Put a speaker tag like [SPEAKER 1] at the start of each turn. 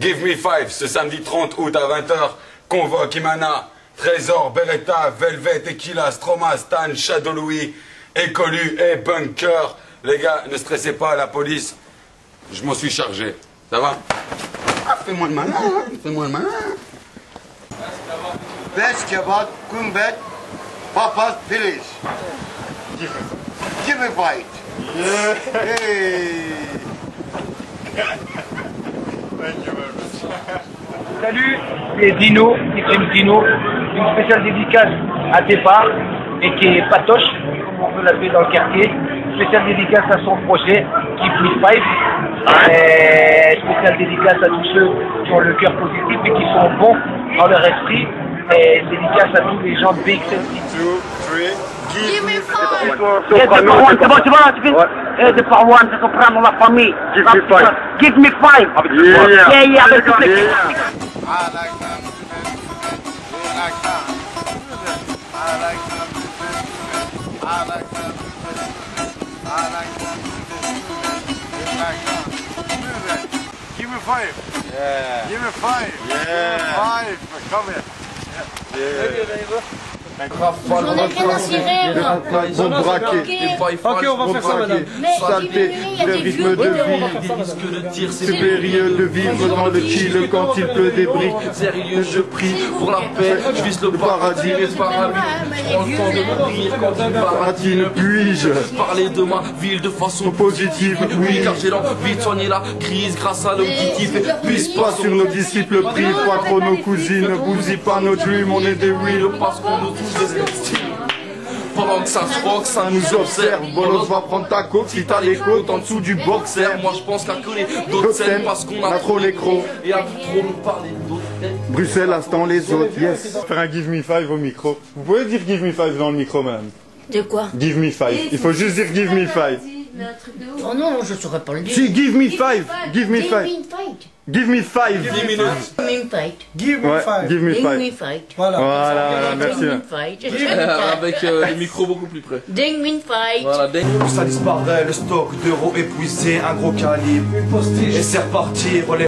[SPEAKER 1] Give me five, ce samedi 30 août à 20h, convoque Imana, Trésor, Beretta, Velvet, Tequila, Stroma, Stan, Shadow Louis, Écolu et Bunker. Les gars, ne stressez pas, la police, je m'en suis chargé. Ça va? Ah, Fais-moi le malin, hein, fais-moi le malin.
[SPEAKER 2] Beş kebap, gumbet, papaz, piliç. Give me bite. Hey.
[SPEAKER 3] Salut, c'est Dino, Xtreme Dino. Une spéciale dédicace à Départ et qui est Patoche, comme on peut l'appeler dans le quartier. Spéciale dédicace à son projet, Keep Me Five. Et spéciale dédicace à tous ceux qui ont le cœur positif et qui sont bons dans leur esprit. Et dédicace à tous les gens de BXL.
[SPEAKER 4] Give me five.
[SPEAKER 3] Départ One, c'est bon, c'est bon, tu fais Départ One, c'est Soprano, la famille.
[SPEAKER 5] Give me five.
[SPEAKER 3] Give me five.
[SPEAKER 5] Yeah.
[SPEAKER 3] Yeah, yeah, avec toutes les
[SPEAKER 2] I like them. You like them. I like them. I like them. I like them. You like them. Give me five.
[SPEAKER 5] Yeah.
[SPEAKER 2] Give me five. Give
[SPEAKER 5] Yeah.
[SPEAKER 2] me five. Come here.
[SPEAKER 4] J'en ai rien à cirer. moi.
[SPEAKER 5] Bon braquet.
[SPEAKER 4] Ok.
[SPEAKER 6] Ok, on va faire ça, madame.
[SPEAKER 4] Mais
[SPEAKER 5] Saleté,
[SPEAKER 4] diminuez, il y a
[SPEAKER 5] le
[SPEAKER 4] des
[SPEAKER 5] rythme de vie.
[SPEAKER 4] on va faire ça, madame.
[SPEAKER 5] C'est périlleux de vivre dans le chill quand il pleut des briques.
[SPEAKER 7] Sérieux, je prie pour la paix, je vise le paradis, les paradis. Je prends le temps de mourir quand il
[SPEAKER 5] Paratine, puis-je
[SPEAKER 7] Parler de ma ville de façon
[SPEAKER 5] Positive,
[SPEAKER 7] Oui, car j'ai l'envie de soigner la crise grâce à l'auditif puisse
[SPEAKER 5] Pas sur nos disciples, prive pas trop nos cousines, bousille pas nos dreams, on est des real.
[SPEAKER 7] parce qu'on nous des. Pendant que ça se rock, ça
[SPEAKER 5] Nous observe, Bolos va prendre ta coque si t'as les côtes en dessous du boxer.
[SPEAKER 7] Moi je pense qu'à coller d'autres scènes parce qu'on a
[SPEAKER 5] trop les crocs.
[SPEAKER 7] et à trop nous parler d'autres têtes.
[SPEAKER 5] Bruxelles les autres, yes. Faire un give me five au micro. Vous pouvez dire give me five dans le micro, madame
[SPEAKER 4] De quoi?
[SPEAKER 5] Give me five. Il faut juste dire give me five.
[SPEAKER 4] Oh non, non, je saurais pas le dire.
[SPEAKER 5] Si, give me five. Give me
[SPEAKER 4] Give
[SPEAKER 5] five.
[SPEAKER 4] me fight.
[SPEAKER 5] Give me five.
[SPEAKER 7] 10 minutes.
[SPEAKER 4] Give me fight.
[SPEAKER 6] Give me five.
[SPEAKER 5] give me
[SPEAKER 4] Give me
[SPEAKER 5] five.
[SPEAKER 4] fight.
[SPEAKER 6] Voilà.
[SPEAKER 5] Voilà, merci.
[SPEAKER 4] Give.
[SPEAKER 7] Euh, Avec euh, les micros beaucoup plus près.
[SPEAKER 4] Ding me fight.
[SPEAKER 7] Voilà, ding.
[SPEAKER 8] Ça disparaît, le stock d'euros épuisé, un gros calibre. Et c'est reparti, relève